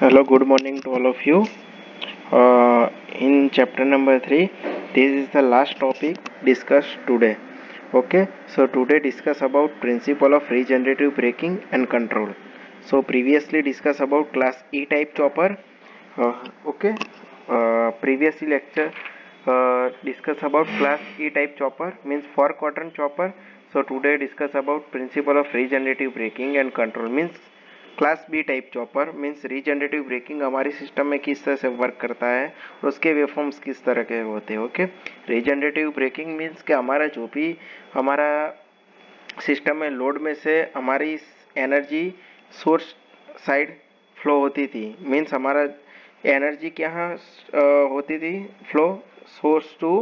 hello good morning to all of you. Uh, in chapter number 3 this is the last topic discussed today. Okay so today discuss about principle of regenerative braking and control. So previously discuss about class e type chopper. Uh, okay uh, previously lecture uh, discuss about class e type chopper means four quadrant chopper. So today discuss about principle of regenerative braking and control means class B type chopper means regenerative braking हमारे system में किस तरह से work करता है और उसके वेफॉर्म्स किस तरह के होते हैं ओके रीजनरेटिव ब्रेकिंग मीन्स कि हमारा जो भी, हमारा सिस्टम में लोड में से हमारी एनर्जी सोर्स साइड फ्लो होती थी। मीन्स हमारा एनर्जी क्या होती थी flow source to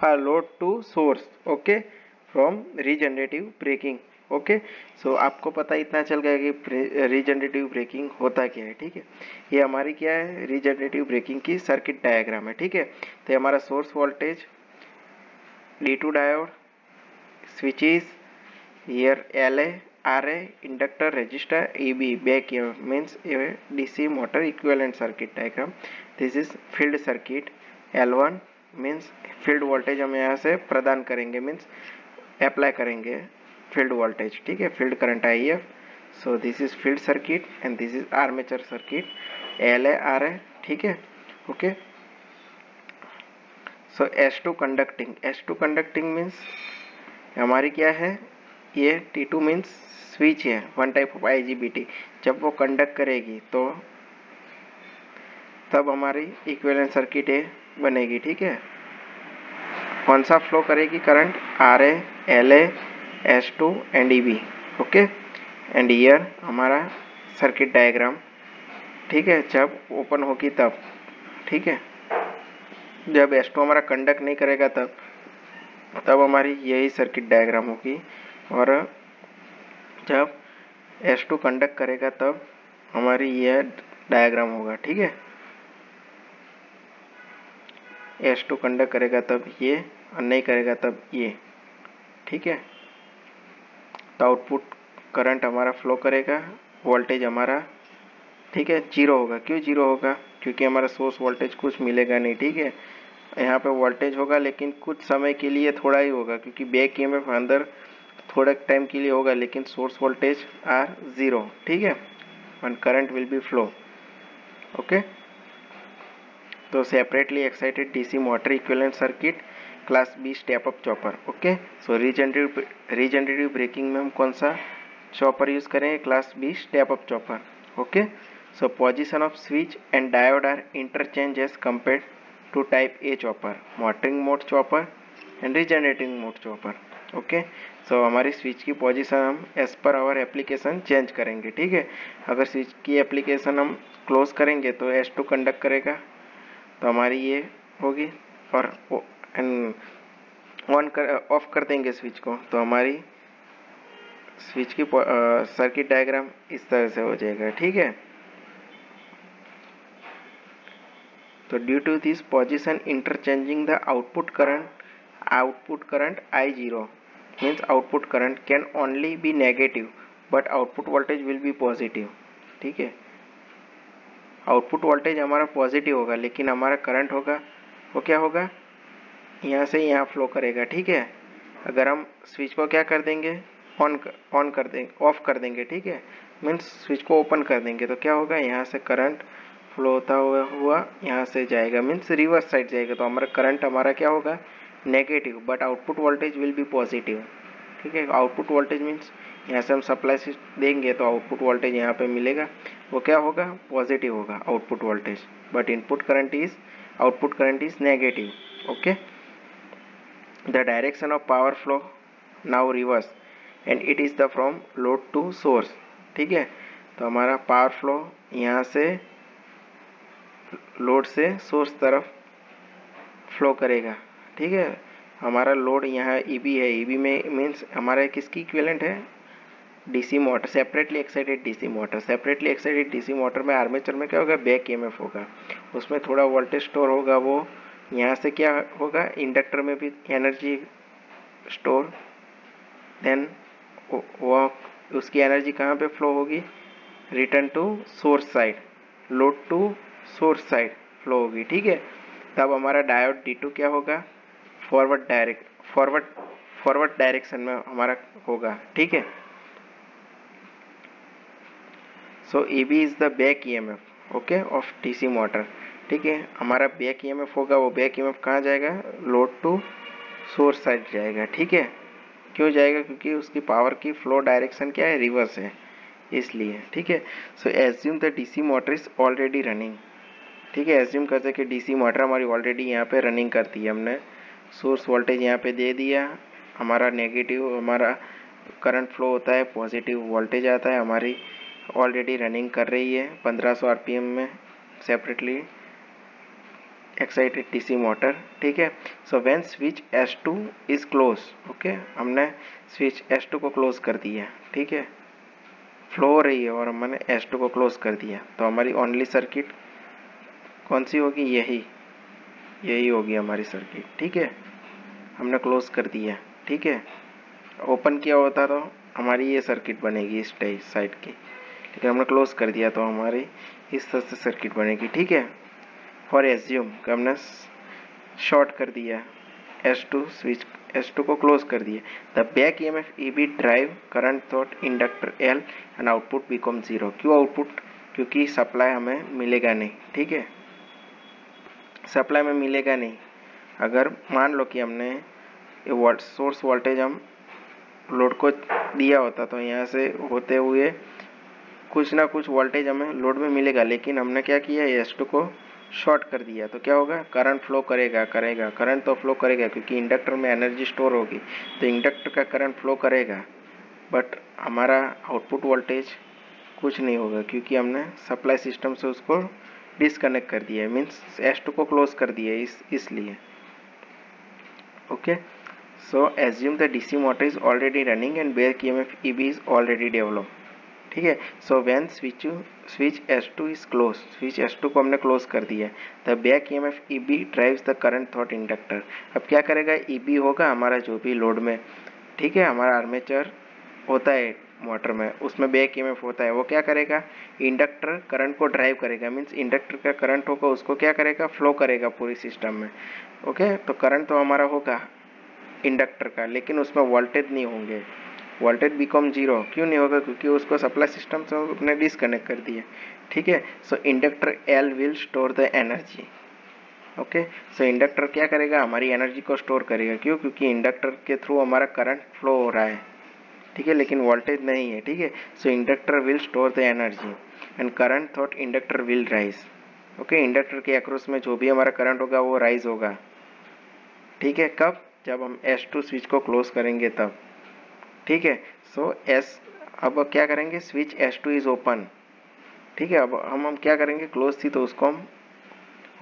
load to source okay from regenerative braking okay? So so, आपको पता इतना चल गया कि रीजनरेटिव ब्रेकिंग होता क्या है ठीक है? ये हमारी क्या है? रीजनरेटिव ब्रेकिंग की सर्किट डायग्राम है ठीक है? तो ये हमारा source voltage D two diode switches here L A R A inductor resistor A B back means DC motor equivalent circuit diagram this is field circuit L one means field voltage हम यहाँ से प्रदान करेंगे means apply करेंगे. Field voltage ठीक है? Field current I F so this is field circuit and this is armature circuit L A R A ठीक है? Okay so S two conducting S two conducting means हमारी क्या है? ये T two means switch है one type of IGBT जब वो conduct करेगी तो तब हमारी इक्वेलेंट सर्किट ए बनेगी, ठीक है? कौन सा फ्लो करेगी current R A L A S two and E B okay and here हमारा सर्किट डायग्राम ठीक है? जब ओपन होगी तब, ठीक है? जब एस टू हमारा कंडक्ट नहीं करेगा तब तब हमारी यही सर्किट डायग्राम होगी। और जब एस टू कंडक्ट करेगा तब हमारी यह डायग्राम होगा, ठीक है? एस टू कंडक्ट करेगा तब ये, और नहीं करेगा तब ये, ठीक है? तो आउटपुट करंट हमारा फ्लो करेगा, वोल्टेज हमारा, ठीक है, ज़ीरो होगा। क्यों ज़ीरो होगा? क्योंकि हमारा सोर्स वोल्टेज कुछ मिलेगा नहीं, ठीक है? यहाँ पे वोल्टेज होगा, लेकिन कुछ समय के लिए थोड़ा ही होगा, क्योंकि बैक ई अंदर थोड़े टाइम के लिए होगा, लेकिन सोर्स वोल्टेज आर ज़ीरो ठीक है? And current will be flow okay तो separately excited DC motor equivalent circuit class B step up chopper okay so regenerative regenerative braking में हम कौन सा चॉपर यूज़ करेंगे class B step up chopper okay so position of switch and diode are interchange as compare to type A chopper motoring mode chopper and regenerating mode chopper okay so हमारी switch की position हम as पर our application change करेंगे, ठीक है? अगर switch की application हम क्लोज करेंगे तो एस टू कंडक्ट करेगा। तो हमारी ये होगी और एंड ऑन कर ऑफ़ कर देंगे स्विच को। तो हमारी स्विच की सर्किट डायग्राम इस तरह से हो जाएगा, ठीक है? तो due to this position interchanging the output current output current I zero means output current can only be negative but output voltage will be positive ठीक है? आउटपुट वोल्टेज हमारा पॉजिटिव होगा, लेकिन हमारा करंट होगा, वो क्या होगा? यहाँ से यहाँ फ्लो करेगा, ठीक है? अगर हम स्विच को क्या कर देंगे? ऑन ऑन कर देंगे ऑफ़ कर देंगे, ठीक है? मीन्स स्विच को ओपन कर देंगे तो क्या होगा? यहाँ से करंट फ्लो होता हुआ हुआ, यहाँ से जाएगा। मीन्स रिवर्स साइड जाएगा तो हमारा करंट हमारा क्या होगा? Negative but output voltage will be positive ठीक है? आउटपुट वोल्टेज मीन्स यहाँ से हम सप्लाई से देंगे तो आउटपुट वोल्टेज यहाँ पे मिलेगा। वो क्या होगा? पॉजिटिव होगा output voltage but input current is output current is negative okay the direction of power flow, now reverse, and it is the from load to source. ठीक है? तो हमारा पावर फ्लो यहाँ से लोड से सोर्स तरफ़ flow करेगा। ठीक है? हमारा लोड यहाँ ई बी है। ई बी में मीन्स हमारा किसकी इक्विवेलेंट है? DC motor separately excited DC motor separately excited DC motor में आर्मेचर में क्या होगा? बैक ईएमएफ होगा। उसमें थोड़ा वोल्टेज स्टोर होगा वो यहाँ से क्या होगा? इंडक्टर में भी एनर्जी स्टोर देन वो उसकी एनर्जी कहाँ पे फ्लो होगी? Return to source side load to source side flow होगी, ठीक है? तब हमारा डायोड डी टू क्या होगा? Forward direct forward forward direction में हमारा होगा, ठीक है? So A B is the back E M F okay of D C motor ठीक है, हमारा बैक ई एम एफ़ होगा, वो बैक ई एम एफ़ कहाँ जाएगा? लोड टू सोर्स साइड जाएगा, ठीक है? क्यों जाएगा? क्योंकि उसकी पावर की फ्लो डायरेक्शन क्या है? रिवर्स है, इसलिए, ठीक है? So assume the DC motor is already running ठीक है? एज्यूम करते कि डीसी मोटर हमारी ऑलरेडी यहाँ पे रनिंग करती है हमने। सोर्स वोल्टेज यहाँ पे दे दिया, हमारा नेगेटिव हमारा करंट फ्लो होता है पॉजिटिव वोल्टेज आता है, हमारी ऑलरेडी रनिंग कर रही है 1500 आरपीएम में सेपरेटली एक्साइटेड डीसी मोटर ठीक है? So when switch S2 is close okay हमने स्विच S2 को क्लोज कर दिया, ठीक है? फ्लो हो रही है और हमने S2 को क्लोज कर दिया। तो हमारी ओनली सर्किट कौन सी होगी? यही। यही होगी हमारी सर्किट ठीक है? हमने क्लोज कर दिया, ठीक है? ओपन किया होता तो हमारी ये सर्किट बनेगी इस साइड की लेकिन हमने क्लोज कर दिया तो हमारी इस तरह से सर्किट बनेगी, ठीक है? फॉर एज्यूम हमने शॉर्ट कर दिया S two switch S two को क्लोज कर दिया। The back E M F E B drive current through inductor L and output become zero क्यों आउटपुट क्योंकि सप्लाई हमें मिलेगा नहीं, ठीक है? सप्लाई में मिलेगा नहीं। अगर मान लो कि हमने ये सोर्स वोल्टेज हम लोड को दिया होता तो यहाँ से होते हुए कुछ ना कुछ वोल्टेज हमें लोड में मिलेगा। लेकिन हमने क्या किया? एस टू को शॉर्ट कर दिया। तो क्या होगा? करंट फ्लो करेगा करेगा। करंट तो फ्लो करेगा क्योंकि इंडक्टर में एनर्जी स्टोर होगी। तो इंडक्टर का करंट फ्लो करेगा। बट हमारा आउटपुट वोल्टेज कुछ नहीं होगा क्योंकि हमने सप्लाई सिस्टम से उसको डिसकनेक्ट कर दिया। है मीन्स एस टू को क्लोज कर दिया है इस, इसलिए। Okay so assume the DC motor is already running and bare की M F E B is already develop ठीक है? So when switch switch S two is close switch S two को हमने क्लोज कर दिया the back E M F E B drives the current through inductor अब क्या करेगा? E B होगा हमारा जो भी लोड में। ठीक है? हमारा आर्मेचर होता है मोटर में। उसमें बैक एफ़ होता है। वो क्या करेगा? इंडक्टर करंट को ड्राइव करेगा। मीन्स इंडक्टर का करंट होगा, उसको क्या करेगा? फ्लो करेगा पूरी सिस्टम में। ओके तो करंट तो हमारा होगा इंडक्टर का, लेकिन उसमें वोल्टेज नहीं होंगे। वोल्टेज बिकम ज़ीरो क्यों नहीं होगा? क्योंकि उसको सप्लाई सिस्टम से अपने डिसकनेक्ट कर दिया। ठीक है? So inductor L will store the energy okay so inductor क्या करेगा? हमारी एनर्जी को स्टोर करेगा। क्यों? क्योंकि इंडक्टर के थ्रू हमारा करंट फ्लो हो रहा है। ठीक है? लेकिन वोल्टेज नहीं है। ठीक है? So inductor will store the energy and current through inductor will rise okay inductor के अक्रॉस में जो भी हमारा करंट होगा, वो राइज होगा। ठीक है? कब? जब हम एस टू स्विच को क्लोज करेंगे तब। ठीक है? सो एस अब क्या करेंगे? Switch S two is open ठीक है? अब हम हम क्या करेंगे? क्लोज थी तो उसको हम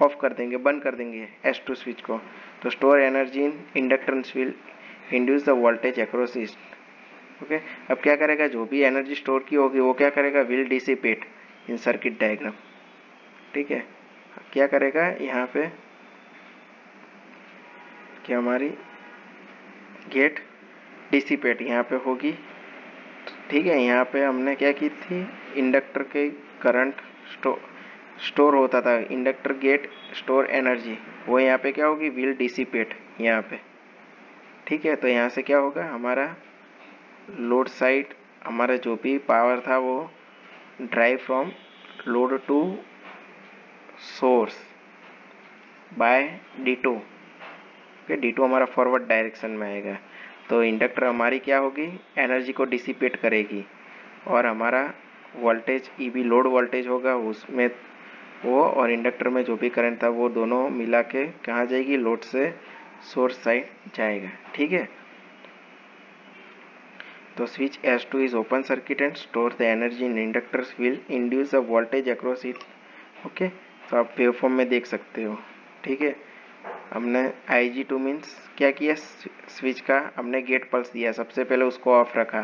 ऑफ़ कर देंगे, बंद कर देंगे एस टू स्विच को। तो store energy in inductance will induce the voltage east okay अब क्या करेगा? जो भी एनर्जी स्टोर की होगी, वो क्या करेगा? Will dissipate in circuit diagram ठीक है? क्या करेगा? यहाँ पे कि हमारी गेट डिसिपेट यहाँ पे होगी। ठीक है, यहाँ पे हमने क्या की थी? इंडक्टर के करंट स्टोर स्टोर होता था। Inductor get store energy. वो यहाँ पे क्या होगी? विल डिसिपेट यहाँ पे। ठीक है तो यहाँ से क्या होगा? हमारा लोड साइड, हमारा जो भी पावर था वो drive from load to source by D two. Okay D two हमारा फॉरवर्ड डायरेक्शन में आएगा। तो इंडक्टर हमारी क्या होगी? एनर्जी को डिसिपेट करेगी। और हमारा voltage E B load voltage होगा, उसमें वो और इंडक्टर में जो भी करंट था, वो दोनों मिला के कहाँ जाएगी? लोड से सोर्स साइड जाएगा। ठीक है? तो switch S two is open circuit and store the energy in inductors will induce the voltage across it okay तो आप वेवफॉर्म में देख सकते हो। ठीक है? हमने आई जी टू मीन्स क्या किया? स्विच का हमने गेट पल्स दिया। सबसे पहले उसको ऑफ़ रखा।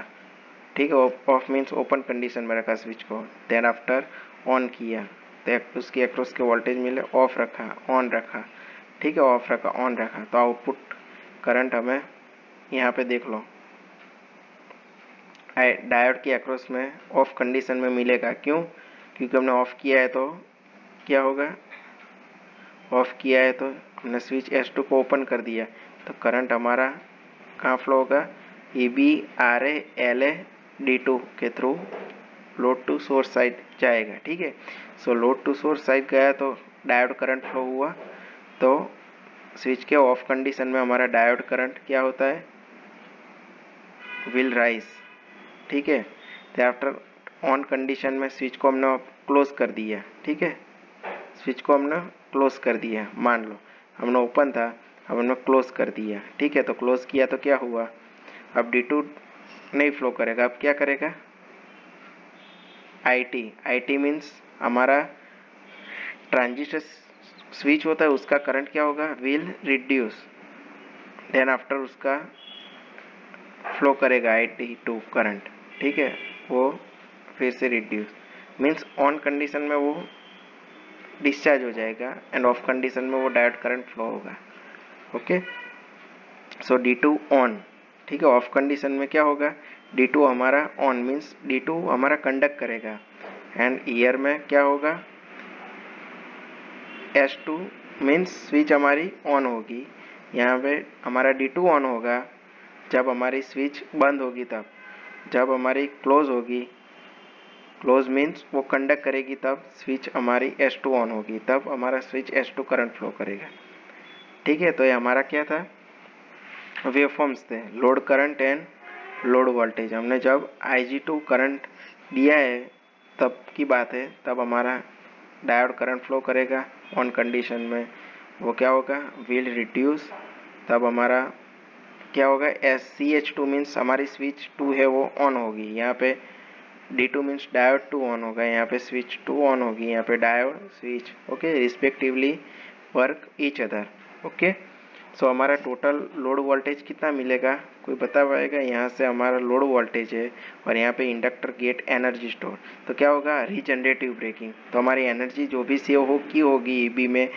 ठीक है ऑफ़ मीन्स ओपन कंडीशन में रखा स्विच को। देन आफ्टर ऑन किया। तो उसके अक्रॉस के वोल्टेज मिले ऑफ़ रखा ऑन रखा। ठीक है ऑफ़ रखा ऑन रखा। तो आउटपुट करंट हमें यहाँ पे देख लो। डायोड के अक्रॉस में ऑफ़ कंडीशन में मिलेगा। क्यों? क्योंकि हमने ऑफ़ किया है तो क्या होगा? ऑफ़ किया है तो हमने स्विच एस टू को ओपन कर दिया। तो करंट हमारा कहाँ फ्लो होगा? E B R A L A D two के through load to source side जाएगा, ठीक है? So load to source side गया तो डायोड करंट फ्लो हुआ। तो स्विच के ऑफ़ कंडीशन में हमारा डायोड करंट क्या होता है? विल राइज ठीक है? तो आफ्टर ऑन कंडीशन में स्विच को हमने क्लोज कर दिया, ठीक है? स्विच को हमने क्लोज कर दिया, मान लो। हमने ओपन था, अब हमने क्लोज कर दिया। ठीक है तो क्लोज किया तो क्या हुआ? अब डी टू नहीं फ्लो करेगा, अब क्या करेगा? I T I T means हमारा ट्रांजिस्टर स्विच होता है, उसका करंट क्या होगा? विल रिड्यूस देन आफ्टर उसका फ्लो करेगा आई टी टू करंट ठीक है, वो फिर से रिड्यूस मीन्स ऑन कंडीशन में वो डिस्चार्ज हो जाएगा एंड ऑफ़ कंडीशन में वो डायरेक्ट करंट फ्लो होगा। Okay so D two on ठीक है? ऑफ़ कंडीशन में क्या होगा? डी टू हमारा ऑन मीन्स डी टू हमारा कंडक्ट करेगा। एंड ईयर में क्या होगा? एस टू मीन्स स्विच हमारी ऑन होगी। यहाँ पे हमारा डी टू ऑन होगा। जब हमारी स्विच बंद होगी तब। जब हमारी क्लोज होगी क्लोज मीन्स वो कंडक्ट करेगी तब स्विच हमारी एस टू ऑन होगी, तब हमारा switch S two current flow करेगा। ठीक है तो ये हमारा क्या था? वेव फॉर्म्स थे। Load current and load voltage हमने जब आई जी टू करंट दिया है, तब की बात है, तब हमारा डायोड करंट फ्लो करेगा ऑन कंडीशन में। वो क्या होगा? विल रिड्यूस तब हमारा क्या होगा? S C H two means हमारी स्विच टू है, वो ऑन होगी। यहाँ पे D two means diode two on होगा, यहाँ पे स्विच टू ऑन होगी, यहाँ पे diode switch okay respectively work each other okay so हमारा टोटल लोड वोल्टेज कितना मिलेगा? कोई बता पाएगा? यहाँ से हमारा लोड वोल्टेज है और यहाँ पे इंडक्टर गेट एनर्जी स्टोर तो क्या होगा? रीजनरेटिव ब्रेकिंग तो हमारी एनर्जी जो भी सेव हो, की होगी ई में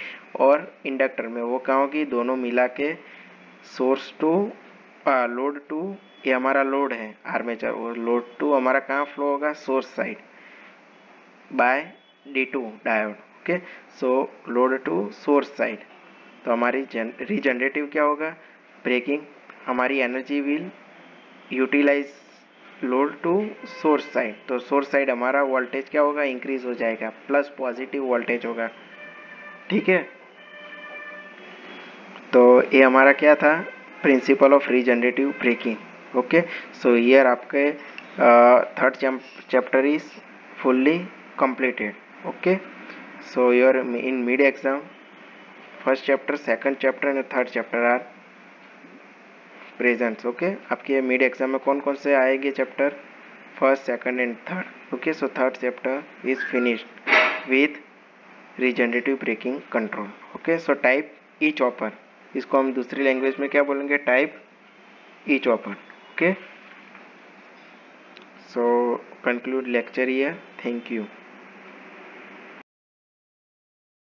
और इंडक्टर में, वो कहाँ होगी? दोनों मिला के सोर्स टू लोड टू ये हमारा लोड है आर्मेचर और लोड टू हमारा कहाँ फ्लो होगा? Source side by D two diode okay so load to source side तो हमारी रीजनरेटिव क्या होगा? ब्रेकिंग हमारी energy will utilize load to source side तो सोर्स साइड हमारा वोल्टेज क्या होगा? इंक्रीज हो जाएगा. प्लस पॉजिटिव वोल्टेज होगा. ठीक है? तो ये हमारा क्या था? Principle of regenerative braking okay so here आपके third chapter is fully completed. Okay? So, your in mid exam, first chapter, second chapter and third chapter are presents okay? आपके मिड एग्ज़ाम में कौन कौन से आएँगे chapter first second and third okay so third chapter is finished with regenerative braking control okay so type E chopper इसको हम दूसरी language में क्या बोलेंगे? Type each open okay so conclude lecture ये थैंक यू